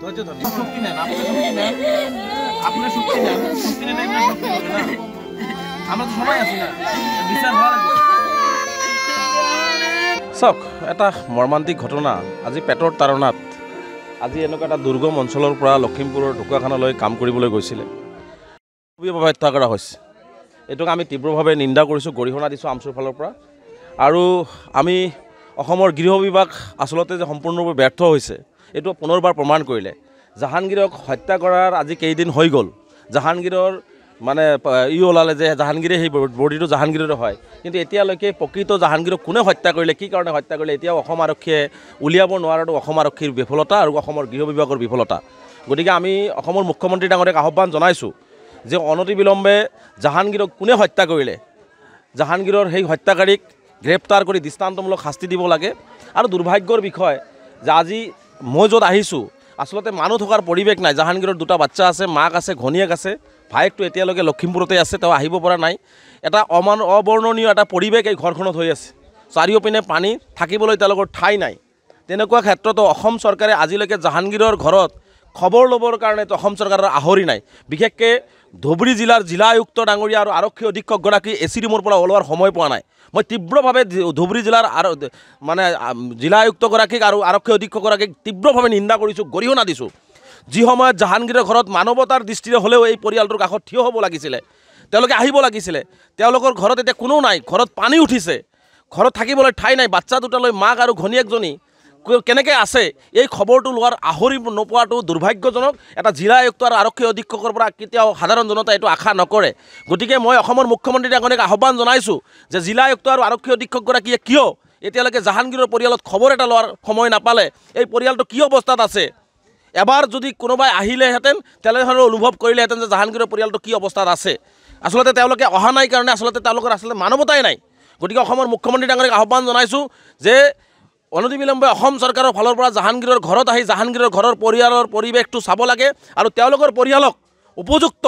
হওয়ার চাওক, এটা মৰ্মান্তিক ঘটনা, আজি পেটৰ তাৰণাত। আজি এনেকুৱা এটা দুৰ্গম অঞ্চলৰ পৰা লখিমপুৰৰ ঢকুৱাখানালৈ কাম কৰিবলৈ গৈছিলে। গভীৰভাৱে হত্যা কৰা হৈছে। এইটোক আমি তীব্ৰভাৱে নিন্দা কৰিছোঁ, গৰিহণা দিছোঁ আমচুৰ ফালৰ পৰা। আৰু আমি অসমৰ গৃহ বিভাগ আচলতে যে সম্পূৰ্ণৰূপে ব্যৰ্থ হৈছে এইটো পুনৰবাৰ প্ৰমাণ কৰিলে। জাহাংগীৰক হত্যা কৰাৰ আজি কেইদিন হৈ গ'ল। জাহাংগীৰৰ মানে ই ওলালে যে জাহাংগীৰে সেই বডিটো জাহাংগীৰৰে হয়। কিন্তু এতিয়ালৈকে প্ৰকৃত জাহাংগীৰক কোনে হত্যা কৰিলে কি কাৰণে হত্যা কৰিলে এতিয়াও অসম আৰক্ষীয়ে উলিয়াব নোৱাৰাটো অসম আৰক্ষীৰ বিফলতা আৰু অসমৰ গৃহ বিভাগৰ বিফলতা। গতিকে আমি অসমৰ মুখ্যমন্ত্ৰী ডাঙৰীয়াক আহ্বান জনাইছোঁ যে অনতিবিলম্বে জাহাংগীৰক কোনে হত্যা কৰিলে? জাহাংগীৰৰ সেই হত্যাকাৰীক গ্ৰেপ্তাৰ কৰি দৃষ্টান্তমূলক শাস্তি দিব লাগে। আৰু দুৰ্ভাগ্যৰ বিষয় যে আজি মই য'ত আহিছোঁ আচলতে মানুহ থকাৰ পৰিৱেশ নাই। জাহাংগীৰৰ দুটা বাচ্চা আছে মাক আছে ঘনীয়েক আছে। ভায়েকটো এতিয়ালৈকে লখিমপুৰতে আছে তেওঁ আহিব পৰা নাই। এটা অমান অবৰ্ণনীয় এটা পৰিৱেশ এই ঘৰখনত হৈ আছে। চাৰিওপিনে পানী থাকিবলৈ তেওঁলোকৰ ঠাই নাই। তেনেকুৱা ক্ষেত্ৰতো অসম চৰকাৰে আজিলৈকে জাহাংগীৰৰ ঘৰত খবৰ ল'বৰ কাৰণেতো অসম চৰকাৰৰ আহৰি নাই। বিশেষকৈ ধুবুৰী জিলাৰ জিলা আয়ুক্ত ডাঙৰীয়া আৰু আৰক্ষী অধীক্ষকগৰাকী এ চি ৰুমৰ পৰা ওলোৱাৰ সময় পোৱা নাই। মই তীব্ৰভাৱে ধুবুৰী জিলাৰ আৰু মানে জিলা আয়ুক্তগৰাকীক আৰু আৰক্ষী অধীক্ষকগৰাকীক তীব্ৰভাৱে নিন্দা কৰিছোঁ গৰিহণা দিছোঁ। যি সময়ত জাহাংগীৰৰ ঘৰত মানৱতাৰ দৃষ্টিৰে হ'লেও এই পৰিয়ালটোৰ কাষত থিয় হ'ব লাগিছিলে তেওঁলোকে আহিব লাগিছিলে। তেওঁলোকৰ ঘৰত এতিয়া কোনো নাই ঘৰত পানী উঠিছে। ঘৰত থাকিবলৈ ঠাই নাই বাচ্চা দুটালৈ মাক আৰু ঘনীয়েকজনী কেনেকৈ আছে এই খবৰটো লোৱাৰ আহৰি নোপোৱাটো দুৰ্ভাগ্যজনক। এটা জিলা আয়ুক্ত আৰু আৰক্ষী অধীক্ষকৰ পৰা কেতিয়াও সাধাৰণ জনতাই এইটো আশা নকৰে। গতিকে মই অসমৰ মুখ্যমন্ত্ৰী ডাঙৰীয়াক আহ্বান জনাইছোঁ যে জিলা আয়ুক্ত আৰু আৰক্ষী অধীক্ষকগৰাকীয়ে কিয় এতিয়ালৈকে জাহাংগীৰৰ পৰিয়ালত খবৰ এটা লোৱাৰ সময় নাপালে এই পৰিয়ালটো কি অৱস্থাত আছে? এবাৰ যদি কোনোবাই আহিলেহেঁতেন তেনেধৰণে অনুভৱ কৰিলেহেঁতেন যে জাহাংগীৰৰ পৰিয়ালটো কি অৱস্থাত আছে। আচলতে তেওঁলোকে অহা নাই কাৰণে আচলতে তেওঁলোকৰ আচলতে মানৱতাই নাই। গতিকে অসমৰ মুখ্যমন্ত্ৰী ডাঙৰীয়াক আহ্বান জনাইছোঁ যে অনতিবিলম্বে অসম চৰকাৰৰ ফালৰ পৰা জাহাংগীৰৰ ঘৰত আহি জাহাংগীৰৰ ঘৰৰ পৰিয়ালৰ পৰিৱেশটো চাব লাগে আৰু তেওঁলোকৰ পৰিয়ালক উপযুক্ত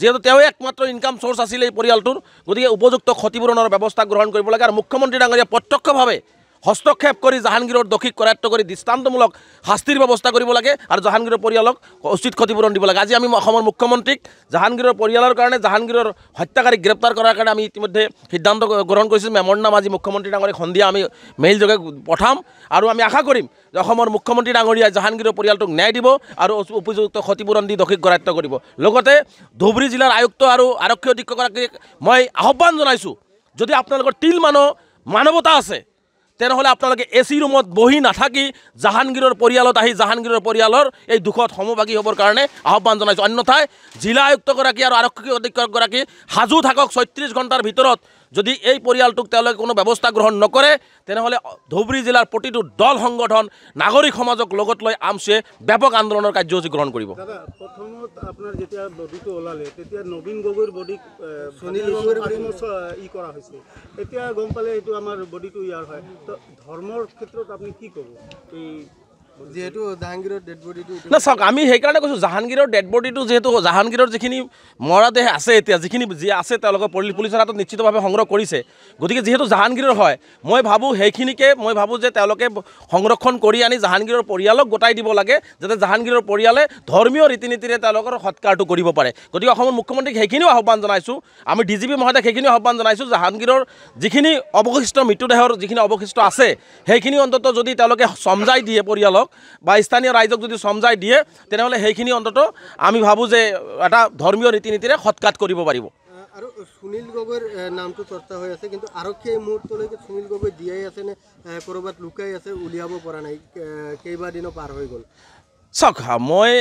যিহেতু তেওঁৱে একমাত্ৰ ইনকাম চ'ৰ্চ আছিলে এই পৰিয়ালটোৰ গতিকে উপযুক্ত ক্ষতিপূৰণৰ ব্যৱস্থা গ্ৰহণ কৰিব লাগে আৰু মুখ্যমন্ত্ৰী ডাঙৰীয়া প্ৰত্যক্ষভাৱে হস্তক্ষেপ কৰি জাহাংগীৰৰ দোষীক কৰায়ত্ব কৰি দৃষ্টান্তমূলক শাস্তিৰ ব্যৱস্থা কৰিব লাগে আৰু জাহাংগীৰৰ পৰিয়ালক উচিত ক্ষতিপূৰণ দিব লাগে। আজি আমি অসমৰ মুখ্যমন্ত্ৰীক জাহাংগীৰৰ পৰিয়ালৰ কাৰণে জাহাংগীৰৰ হত্যাকাৰীক গ্ৰেপ্তাৰ কৰাৰ কাৰণে আমি ইতিমধ্যে সিদ্ধান্ত গ্ৰহণ কৰিছোঁ। মেমৰ নাম আজি মুখ্যমন্ত্ৰী ডাঙৰীয়াক সন্ধিয়া আমি মেইল যোগে পঠাম আৰু আমি আশা কৰিম যে অসমৰ মুখ্যমন্ত্ৰী ডাঙৰীয়াই জাহাংগীৰৰ পৰিয়ালটোক ন্যায় দিব আৰু উপযুক্ত ক্ষতিপূৰণ দি দোষীক গৰায়ত্ব কৰিব। লগতে ধুবুৰী জিলাৰ আয়ুক্ত আৰু আৰক্ষী অধীক্ষকগৰাকীক মই আহ্বান জনাইছোঁ যদি আপোনালোকৰ তিল মানুহ মানৱতা আছে তেনেহ'লে আপোনালোকে এ চি ৰুমত বহি নাথাকি জাহাংগীৰৰ পৰিয়ালত আহি জাহাংগীৰৰ পৰিয়ালৰ এই দুখত সমভাগী হ'বৰ কাৰণে আহ্বান জনাইছোঁ। অন্যথাই জিলা আয়ুক্তগৰাকী আৰু আৰক্ষী অধীক্ষকগৰাকী সাজু থাকক ছয়ত্ৰিছ ঘণ্টাৰ ভিতৰত যদি এই পৰিয়ালটোক তেওঁলোকে কোনো ব্যৱস্থা গ্ৰহণ নকৰে তেনেহ'লে ধুবুৰী জিলাৰ প্ৰতিটো দল সংগঠন নাগৰিক সমাজক লগত লৈ আমচুৱে ব্যাপক আন্দোলনৰ কাৰ্যসূচী গ্ৰহণ কৰিব। দাদা প্ৰথমত আপোনাৰ যেতিয়া বডিটো ওলালে তেতিয়া নবীন গগৈৰ বডিক সুনীল গগৈৰ বডি। ই কৰা হৈছে। এতিয়া গম পালে এইটো আমাৰ বডিটো ইয়াৰ হয়। তো ধৰ্মৰ ক্ষেত্ৰত আপুনি কি ক'ব? এই না চাওক আমি সেইকাৰণে কৈছোঁ জাহাংগীৰৰ ডেড বডিটো যিহেতু জাহাংগীৰৰ যিখিনি মৰাদেহ আছে এতিয়া যিখিনি যি আছে তেওঁলোকে পলি- পুলিচৰ হাতত নিশ্চিতভাৱে সংগ্ৰহ কৰিছে। গতিকে যিহেতু জাহাংগীৰৰ হয় মই ভাবোঁ সেইখিনিকে মই ভাবোঁ যে তেওঁলোকে সংৰক্ষণ কৰি আনি জাহাংগীৰৰ পৰিয়ালক গোটাই দিব লাগে যাতে জাহাংগীৰৰ পৰিয়ালে ধৰ্মীয় ৰীতি নীতিৰে তেওঁলোকৰ সৎকাৰটো কৰিব পাৰে। গতিকে অসমৰ মুখ্যমন্ত্ৰীক সেইখিনিও আহ্বান জনাইছোঁ আমি ডি জি পি মহোদয়ক সেইখিনিও আহ্বান জনাইছোঁ জাহাংগীৰৰ যিখিনি অৱশিষ্ট মৃতদেহৰ যিখিনি অৱশিষ্ট আছে সেইখিনি অন্তত যদি তেওঁলোকে চমজাই দিয়ে পৰিয়ালক বা স্থানীয় ৰাইজক যদি চমজাই দিয়ে তেনেহ'লে সেইখিনি অন্তত আমি ভাবোঁ যে এটা ধৰ্মীয় ৰীতি নীতিৰে সৎকাত কৰিব পাৰিব। আৰু সুনীল গগৈৰ নামটো চৰ্চা হৈ আছে কিন্তু আৰক্ষীয়ে এই মুহূৰ্তলৈকে সুনীল গগৈ দিয়াই আছে নে এ, ক'ৰবাত লুকাই আছে উলিয়াব পৰা নাই কেইবাদিনো পাৰ হৈ গ'ল? চাওক মই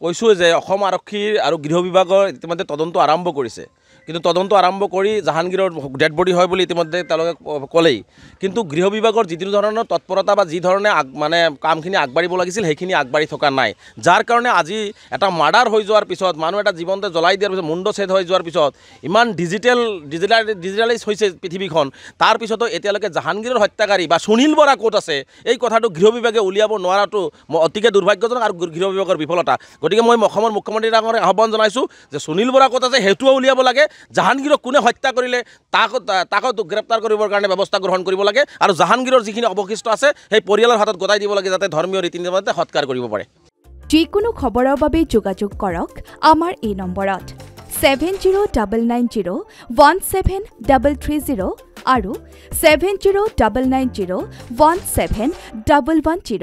কৈছোঁ যে অসম আৰক্ষীৰ আৰু গৃহ বিভাগৰ ইতিমধ্যে তদন্ত আৰম্ভ কৰিছে। কিন্তু তদন্ত আৰম্ভ কৰি জাহাংগীৰৰ ডেড বডি হয় বুলি ইতিমধ্যে তেওঁলোকে ক'লেই। কিন্তু গৃহ বিভাগৰ যিটো ধৰণৰ তৎপৰতা বা যি ধৰণে আগ মানে কামখিনি আগবাঢ়িব লাগিছিল সেইখিনি আগবাঢ়ি থকা নাই। যাৰ কাৰণে আজি এটা মাৰ্ডাৰ হৈ যোৱাৰ পিছত মানুহ এটা জীৱনতে জ্বলাই দিয়াৰ পিছত মুণ্ড ছেদ হৈ যোৱাৰ পিছত ইমান ডিজিটেল ডিজিটেল ডিজিটেলাইজ হৈছে পৃথিৱীখন। তাৰপিছতো এতিয়ালৈকে জাহাংগীৰৰ হত্যাকাৰী বা সুনীল বৰা ক'ত আছে? এই কথাটো গৃহ বিভাগে উলিয়াব নোৱাৰাটো অতিকে দুৰ্ভাগ্যজনক আৰু গৃহ বিভাগৰ বিফলতা। গতিকে মই অসমৰ মুখ্যমন্ত্ৰী ডাঙৰে আহ্বান জনাইছোঁ যে সুনীল বৰা ক'ত আছে সেইটোও উলিয়াব লাগে। জাহাংগীৰক কোনে হত্যা কৰিলে তাকো তাকো গ্ৰেপ্তাৰ কৰিবৰ কাৰণে ব্যৱস্থা গ্ৰহণ কৰিব লাগে আৰু জাহাংগীৰৰ যিখিনি অৱশিষ্ট আছে সেই পৰিয়ালৰ হাতত গতাই দিব লাগে যাতে ধৰ্মীয় ৰীতি নীতিমতে সৎকাৰ কৰিব পাৰে। যিকোনো খবৰৰ বাবে যোগাযোগ কৰক আমাৰ এই নম্বৰত। Seven zero' double nine zero' one seven double three zero' আৰু seven zero' double nine zero' one seven double one zero'